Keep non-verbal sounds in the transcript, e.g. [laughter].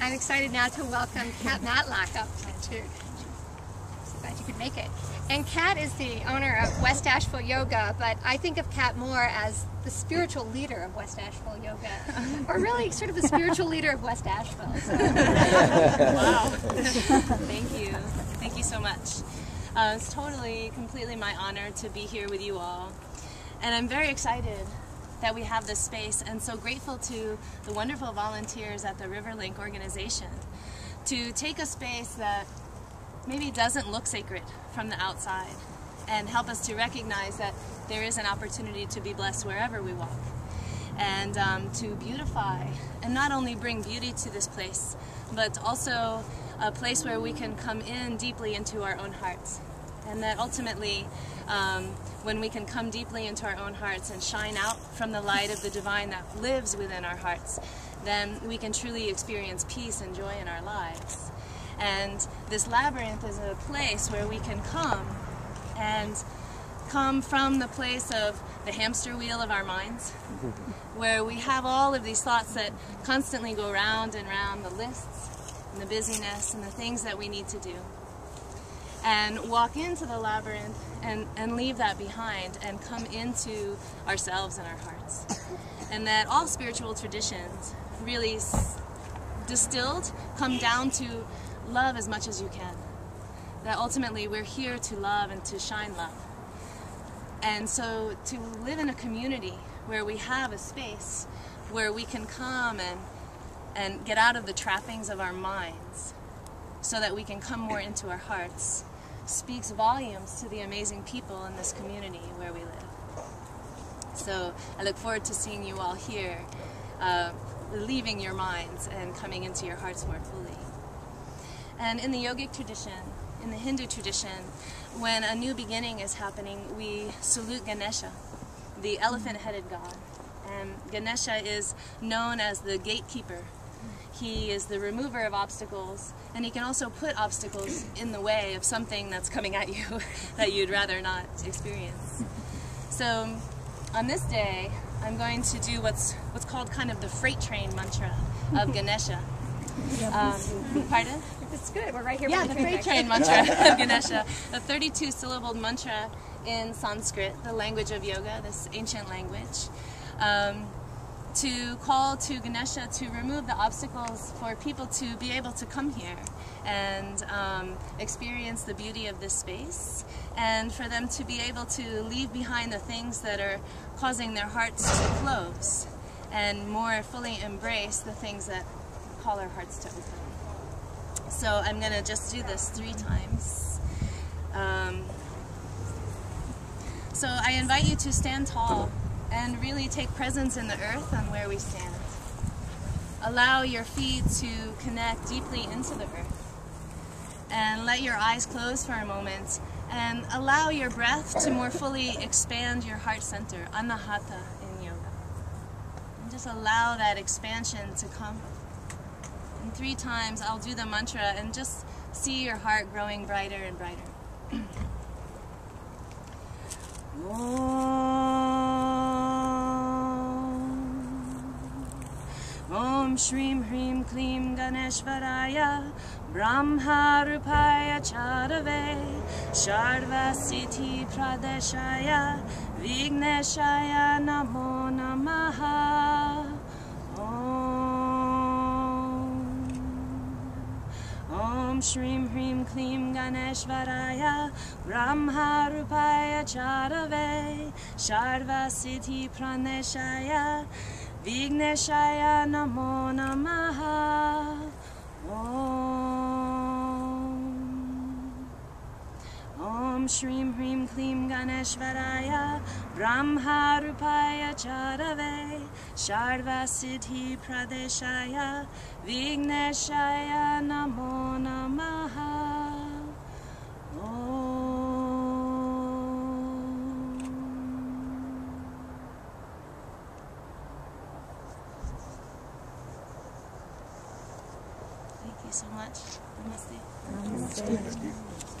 I'm excited now to welcome Kat Matlock up to so glad you could make it. And Kat is the owner of West Asheville Yoga, but I think of Kat more as the spiritual leader of West Asheville Yoga, [laughs] or really sort of the spiritual leader of West Asheville. So. [laughs] [laughs] wow. Thank you. Thank you so much. Uh, it's totally, completely my honor to be here with you all. And I'm very excited that we have this space and so grateful to the wonderful volunteers at the Riverlink organization to take a space that maybe doesn't look sacred from the outside and help us to recognize that there is an opportunity to be blessed wherever we walk and um, to beautify and not only bring beauty to this place but also a place where we can come in deeply into our own hearts and that ultimately um, when we can come deeply into our own hearts and shine out from the light of the divine that lives within our hearts then we can truly experience peace and joy in our lives and this labyrinth is a place where we can come and come from the place of the hamster wheel of our minds, [laughs] where we have all of these thoughts that constantly go round and round the lists and the busyness and the things that we need to do. And walk into the labyrinth and, and leave that behind and come into ourselves and our hearts. And that all spiritual traditions really distilled come down to love as much as you can. That ultimately we're here to love and to shine love. And so to live in a community where we have a space where we can come and, and get out of the trappings of our minds so that we can come more into our hearts speaks volumes to the amazing people in this community where we live. So I look forward to seeing you all here, uh, leaving your minds and coming into your hearts more fully. And in the yogic tradition, in the Hindu tradition, when a new beginning is happening, we salute Ganesha, the elephant-headed god. And Ganesha is known as the gatekeeper. He is the remover of obstacles, and he can also put obstacles in the way of something that's coming at you [laughs] that you'd rather not experience. So on this day, I'm going to do what's what's called kind of the freight train mantra of [laughs] Ganesha. Um, pardon? It's good. We're right here. Yeah, the, the freight train [laughs] mantra of Ganesha, a 32 syllabled mantra in Sanskrit, the language of yoga, this ancient language. Um, to call to Ganesha to remove the obstacles for people to be able to come here and um, experience the beauty of this space and for them to be able to leave behind the things that are causing their hearts to close and more fully embrace the things that call our hearts to open. So I'm going to just do this three times. Um, so I invite you to stand tall and really take presence in the earth on where we stand. Allow your feet to connect deeply into the earth. And let your eyes close for a moment and allow your breath to more fully expand your heart center, anahata in yoga. And just allow that expansion to come. And three times I'll do the mantra and just see your heart growing brighter and brighter. [clears throat] Om Shrim Hrim Klim Ganeshvaraya Brahma Rupaya Charave Sharva Siddhi Pradeshaya Vigneshaya Namo Namaha. Om. Shrim Hrim Klim Ganeshvaraya Brahma Rupaya Charave Sharva Siddhi Praneshaya Vigneshaya Namo Namaha. Om. Om Shrim Hrim Klim Ganeshvaraya Brahma Rupaya Charave. Sharva Siddhi Pradeshaya Vigneshaya Namo Namaha Thank you so much. Namaste. Namaste.